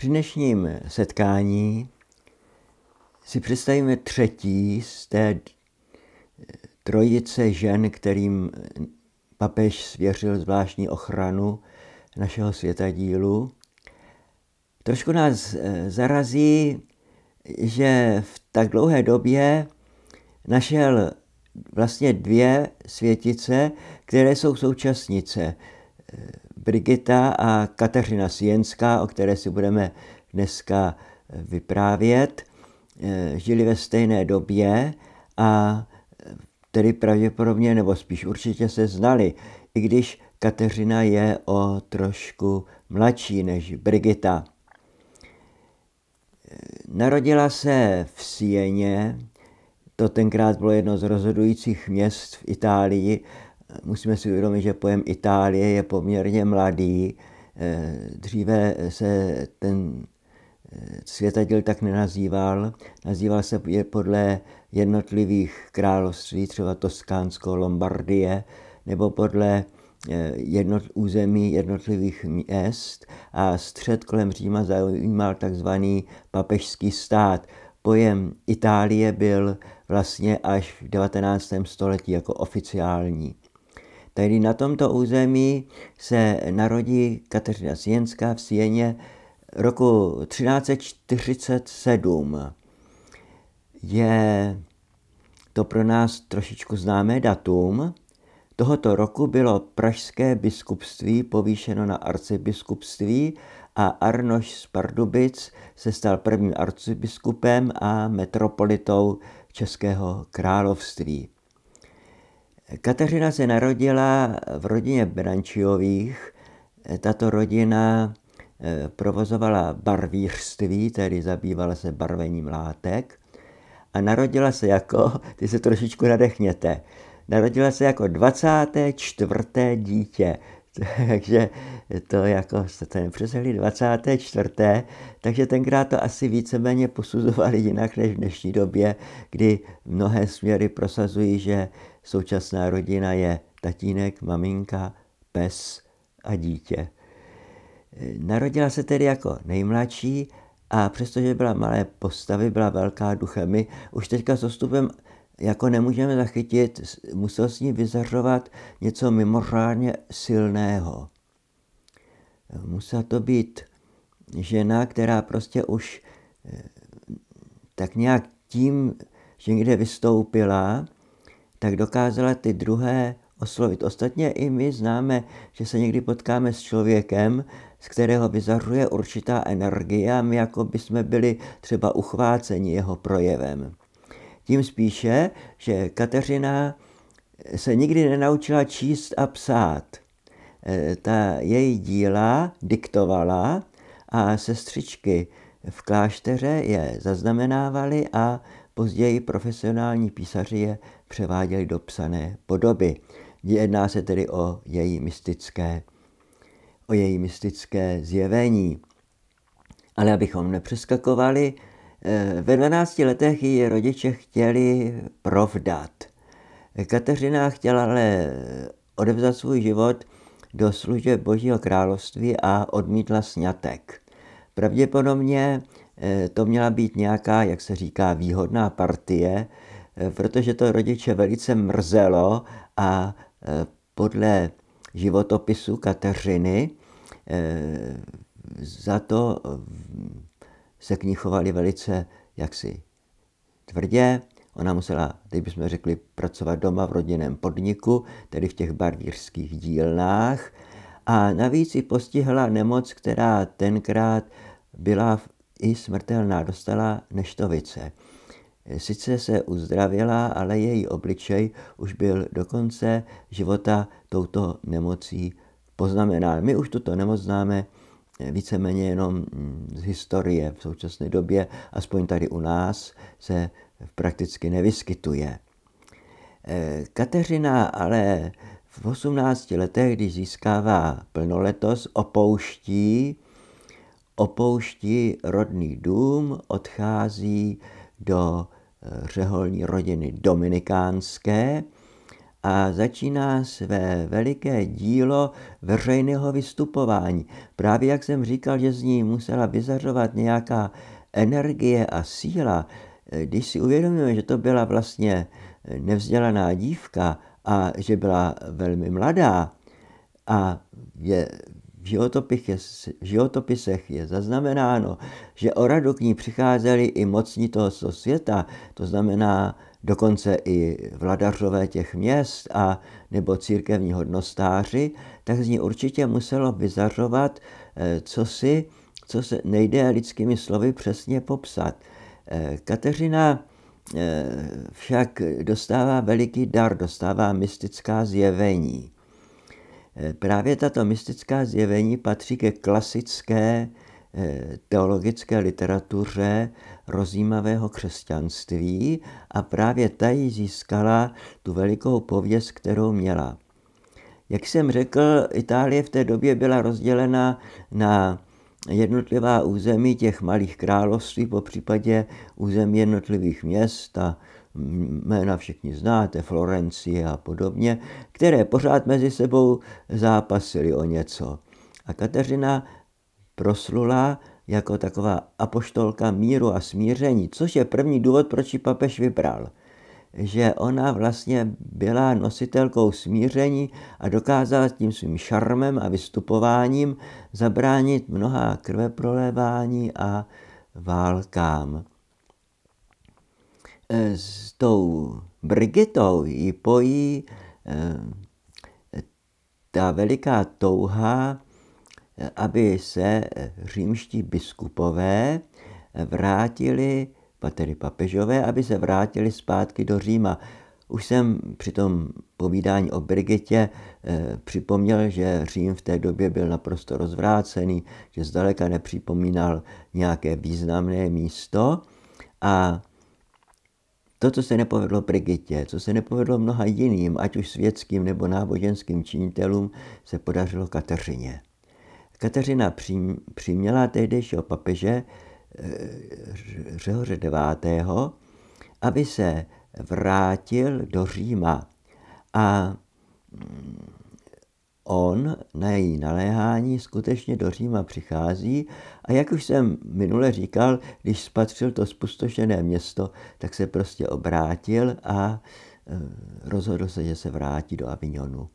Při dnešním setkání si představíme třetí z té trojice žen, kterým papež svěřil zvláštní ochranu našeho světadílu. Trošku nás eh, zarazí, že v tak dlouhé době našel vlastně dvě světice, které jsou současnice. Eh, Brigita a Kateřina Sienská, o které si budeme dneska eh, vyprávět, žili ve stejné době a tedy pravděpodobně, nebo spíš určitě se znali, i když Kateřina je o trošku mladší než Brigita. Narodila se v Sieně, to tenkrát bylo jedno z rozhodujících měst v Itálii. Musíme si uvědomit, že pojem Itálie je poměrně mladý. Dříve se ten světadíl tak nenazýval. Nazýval se podle jednotlivých království, třeba Toskánsko, Lombardie, nebo podle eh, jednot, území jednotlivých měst a střed kolem Říma zaujímal takzvaný papežský stát. Pojem Itálie byl vlastně až v 19. století jako oficiální. Tedy na tomto území se narodí Kateřina Sienská v Sieně roku 1347 je to pro nás trošičku známé datum. Tohoto roku bylo pražské biskupství povýšeno na arcibiskupství a Arnoš z Pardubic se stal prvním arcibiskupem a metropolitou Českého království. Kateřina se narodila v rodině Brančiových. Tato rodina eh, provozovala barvířství, tedy zabývala se barvením látek a narodila se jako, ty se trošičku nadechněte, narodila se jako 24. dítě. Takže to jako jste nepřesahli 24. Takže tenkrát to asi víceméně posuzovali jinak než v dnešní době, kdy mnohé směry prosazují, že současná rodina je tatínek, maminka, pes a dítě. Narodila se tedy jako nejmladší a přestože byla malé postavy, byla velká duchem. My už teďka s ostupem jako nemůžeme zachytit, musel s ní vyzařovat něco mimořádně silného. Musela to být žena, která prostě už eh, tak nějak tím, že někde vystoupila, tak dokázala ty druhé oslovit. Ostatně i my známe, že se někdy potkáme s člověkem, z kterého vyzařuje určitá energie a my jako by jsme byli třeba uchváceni jeho projevem. Tím spíše, že Kateřina se nikdy nenaučila číst a psát. E, ta její díla diktovala a sestřičky v klášteře je zaznamenávali a později profesionální písaři je převáděli do psané podoby. Jedná se tedy o její mystické o její mystické zjevení. Ale abychom nepřeskakovali, ve 12 letech ji rodiče chtěli provdat. Kateřina chtěla ale odevzat svůj život do služeb Božího království a odmítla sňatek. Pravděpodobně eh, to měla být nějaká, jak se říká, výhodná partie, eh, protože to rodiče velice mrzelo a podle životopisu Kateřiny Eh, za to eh, se k ní chovali velice jaksi tvrdě. Ona musela, teď bychom řekli, pracovat doma v rodinném podniku, tedy v těch barvířských dílnách. A navíc ji postihla nemoc, která tenkrát byla i smrtelná, dostala neštovice. Sice se uzdravila, ale její obličej už byl do konce života touto nemocí poznamená. My už tuto nemoc známe víceméně jenom mm, z historie v současné době, aspoň tady u nás se prakticky nevyskytuje. Eh, Kateřina ale v 18 letech, když získává plnoletost, opouští, opouští rodný dům, odchází do eh, řeholní rodiny dominikánské a začíná své veliké dílo veřejného vystupování. Právě jak jsem říkal, že z ní musela vyzařovat nějaká energie a síla, když si uvědomíme, že to byla vlastně nevzdělaná dívka a že byla velmi mladá a je v životopisech je zaznamenáno, že o radu k ní přicházeli i mocní toho světa, to znamená dokonce i vladařové těch měst a nebo církevní hodnostáři, tak z ní určitě muselo vyzařovat, eh, co si, co se nejde lidskými slovy přesně popsat. Eh, Kateřina eh, však dostává veliký dar, dostává mystická zjevení. Právě tato mystická zjevení patří ke klasické teologické literatuře rozjímavého křesťanství a právě ta jí získala tu velikou pověst, kterou měla. Jak jsem řekl, Itálie v té době byla rozdělena na jednotlivá území těch malých království, po případě území jednotlivých měst a jména všichni znáte, Florencie a podobně, které pořád mezi sebou zápasily o něco. A Kateřina proslula jako taková apoštolka míru a smíření, což je první důvod, proč ji papež vybral. Že ona vlastně byla nositelkou smíření a dokázala tím svým šarmem a vystupováním zabránit mnoha krveprolévání a válkám. S tou Brigitou ji pojí eh, ta veliká touha aby se římští biskupové vrátili, tedy papežové, aby se vrátili zpátky do Říma. Už jsem při tom povídání o Brigitě eh, připomněl, že Řím v té době byl naprosto rozvrácený, že zdaleka nepřipomínal nějaké významné místo a to, co se nepovedlo Brigitě, co se nepovedlo mnoha jiným, ať už světským nebo náboženským činitelům, se podařilo Kateřině. Kateřina přiměla tehdejšího papeže eh, Řehoře IX., aby se vrátil do Říma. A mm, on na její naléhání skutečně do Říma přichází a jak už jsem minule říkal, když spatřil to spustošené město, tak se prostě obrátil a eh, rozhodl se, že se vrátí do Avignonu.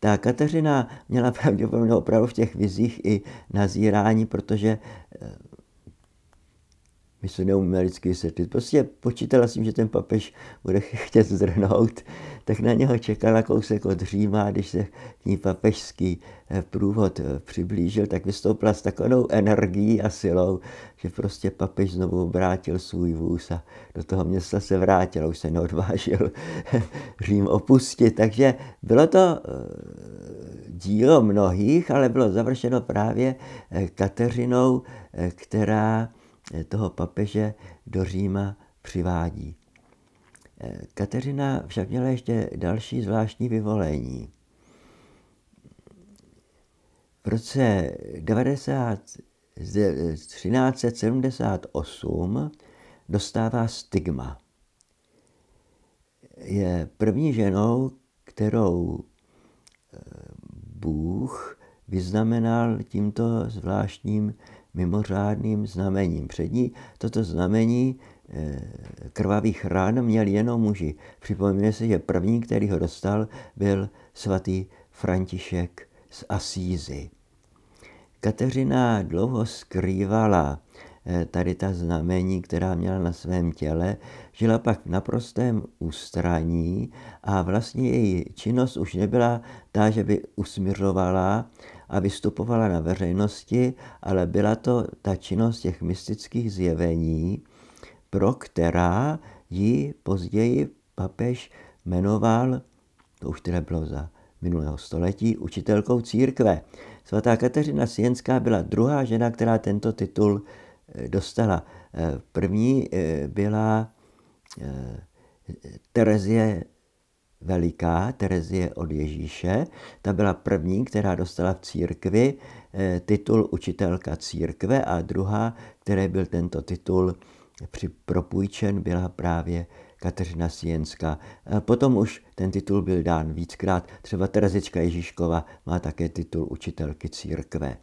Ta Kateřina měla pravděpodobně opravdu v těch vizích i nazírání, protože eh, my se neumíme lidsky vysvětlit. Prostě počítala tím, že ten papež bude chtět zdrhnout, tak na něho čekala kousek od Říma, když se k ní papežský eh, průvod eh, přiblížil, tak vystoupila s takovou energií a silou, že prostě papež znovu obrátil svůj vůz a do toho města se vrátil, už se neodvážil Řím opustit. Takže bylo to eh, dílo mnohých, ale bylo završeno právě Kateřinou, která toho papeže do Říma přivádí. Kateřina však měla ještě další zvláštní vyvolení. V roce 90, 1378 dostává stigma. Je první ženou, kterou eh, Bůh vyznamenal tímto zvláštním mimořádným znamením. Před ní toto znamení eh, krvavých ran měli jenom muži. Připomínáme si, že první, který ho dostal, byl svatý František z Asízy. Kateřina dlouho skrývala eh, tady ta znamení, která měla na svém těle, žila pak v naprostém ústraní a vlastně její činnost už nebyla ta, že by usmiřovala a vystupovala na veřejnosti, ale byla to ta činnost těch mystických zjevení, pro která ji později papež jmenoval, to už teda bylo za minulého století, učitelkou církve. Svatá Kateřina Sienská byla druhá žena, která tento titul eh, dostala. Eh, první eh, byla Terezie Veliká, Terezie od Ježíše. Ta byla první, která dostala v církvi titul učitelka církve a druhá, které byl tento titul propůjčen, byla právě Kateřina Sienská. Potom už ten titul byl dán víckrát, třeba Terezička Ježíškova má také titul učitelky církve.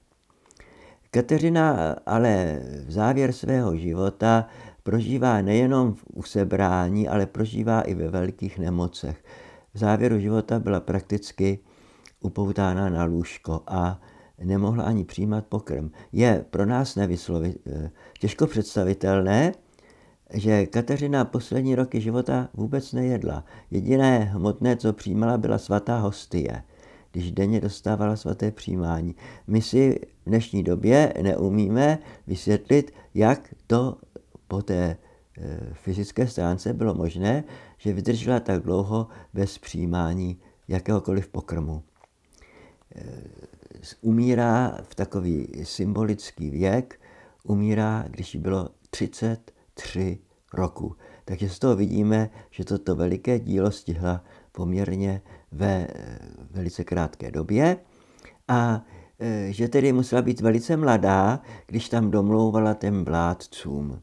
Kateřina ale v závěr svého života prožívá nejenom v usebrání, ale prožívá i ve velkých nemocech. V závěru života byla prakticky upoutána na lůžko a nemohla ani přijímat pokrm. Je pro nás nevyslovit, eh, těžko představitelné, že Kateřina poslední roky života vůbec nejedla. Jediné hmotné, co přijímala, byla svatá hostie, když denně dostávala svaté přijímání. My si v dnešní době neumíme vysvětlit, jak to po té eh, fyzické stránce bylo možné, že vydržela tak dlouho bez přijímání jakéhokoliv pokrmu. Eh, umírá v takový symbolický věk, umírá, když jí bylo 33 roku. Takže z toho vidíme, že toto veliké dílo stihla poměrně ve eh, velice krátké době a že tedy musela být velice mladá, když tam domlouvala těm vládcům.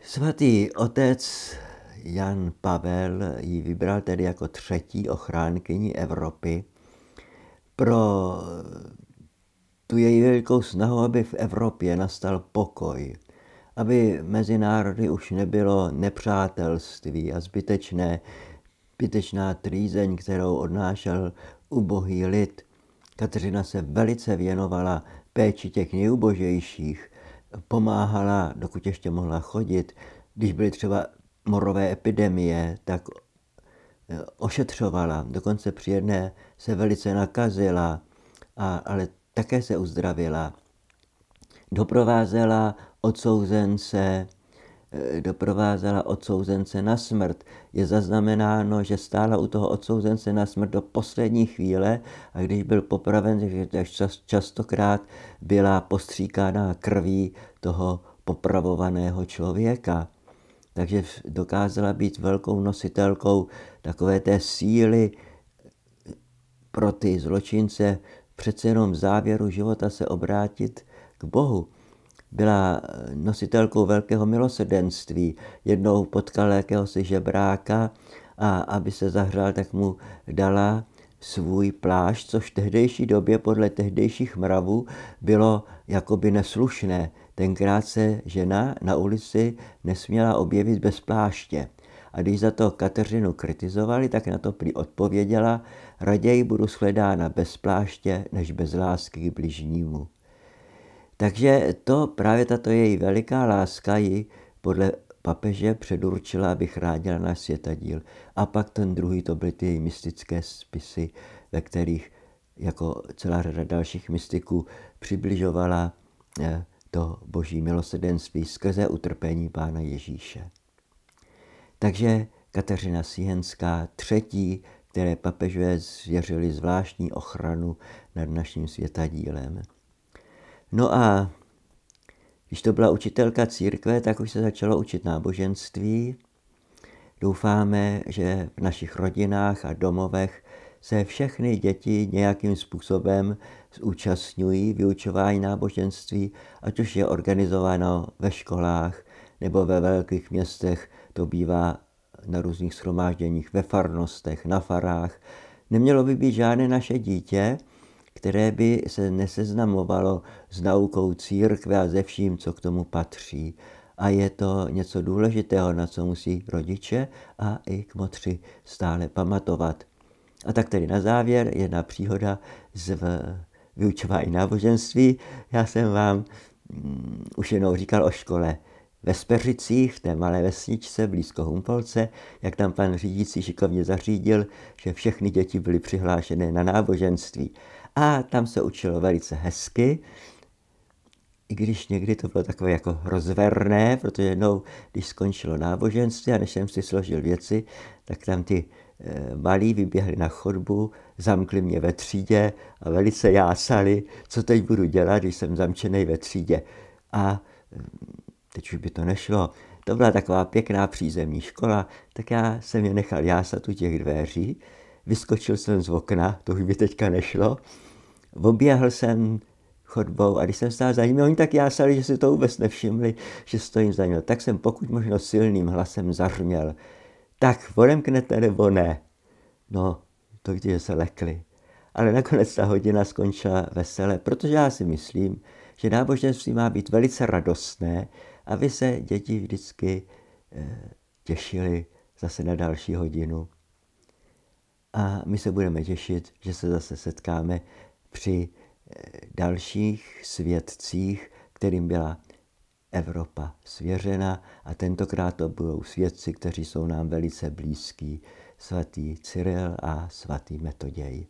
Svatý otec Jan Pavel ji vybral tedy jako třetí ochránkyni Evropy pro tu její velikou snahu, aby v Evropě nastal pokoj, aby mezi národy už nebylo nepřátelství a zbytečné, zbytečná trýzeň, kterou odnášel ubohý lid. Kateřina se velice věnovala péči těch nejubožejších, pomáhala, dokud ještě mohla chodit. Když byly třeba morové epidemie, tak eh, ošetřovala. Dokonce při jedné se velice nakazila, a, ale také se uzdravila. Doprovázela odsouzence Eh, doprovázela odsouzence na smrt. Je zaznamenáno, že stála u toho odsouzence na smrt do poslední chvíle a když byl popraven, že častokrát byla postříkána krví toho popravovaného člověka. Takže dokázala být velkou nositelkou takové té síly pro ty zločince přece jenom v závěru života se obrátit k Bohu byla nositelkou velkého milosrdenství. Jednou potkala jakéhosi žebráka a aby se zahřál, tak mu dala svůj plášť, což v tehdejší době podle tehdejších mravů bylo jakoby neslušné. Tenkrát se žena na ulici nesměla objevit bez pláště. A když za to Kateřinu kritizovali, tak na to prý odpověděla, raději budu shledána bez pláště, než bez lásky k bližnímu. Takže to právě tato její veliká láska ji podle papeže předurčila, aby chránila náš světadíl. A pak ten druhý, to byly ty mystické spisy, ve kterých jako celá řada dalších mystiků přibližovala eh, to boží milosrdenství skrze utrpení Pána Ježíše. Takže Kateřina Sienská, třetí, které papežové zvěřili zvláštní ochranu nad naším světadílem. No a když to byla učitelka církve, tak už se začalo učit náboženství. Doufáme, že v našich rodinách a domovech se všechny děti nějakým způsobem zúčastňují vyučování náboženství, ať už je organizováno ve školách nebo ve velkých městech, to bývá na různých shromážděních, ve farnostech, na farách. Nemělo by být žádné naše dítě, které by se neseznamovalo s naukou církve a ze vším, co k tomu patří. A je to něco důležitého, na co musí rodiče a i kmotři stále pamatovat. A tak tedy na závěr jedna příhoda z vyučování náboženství. Já jsem vám mm, už jednou říkal o škole ve Speřicích, v té malé vesničce blízko Humpolce, jak tam pan řídící šikovně zařídil, že všechny děti byly přihlášené na náboženství. A tam se učilo velice hezky, i když někdy to bylo takové jako rozverné, protože jednou, když skončilo náboženství a než jsem si složil věci, tak tam ty malí vyběhli na chodbu, zamkli mě ve třídě a velice jásali, co teď budu dělat, když jsem zamčený ve třídě. A teď už by to nešlo. To byla taková pěkná přízemní škola, tak já jsem je nechal jásat u těch dveří, vyskočil jsem z okna, to už by teďka nešlo, oběhl jsem chodbou a když jsem stál za nimi, oni tak jásali, že si to vůbec nevšimli, že stojím za ním. Tak jsem pokud možno silným hlasem zařměl. Tak, odemknete nebo ne? No, to když se lekli. Ale nakonec ta hodina skončila veselé, protože já si myslím, že náboženství má být velice radostné, aby se děti vždycky eh, těšili zase na další hodinu. A my se budeme těšit, že se zase setkáme při eh, dalších svědcích, kterým byla Evropa svěřena a tentokrát to budou svědci, kteří jsou nám velice blízký, svatý Cyril a svatý Metoděj.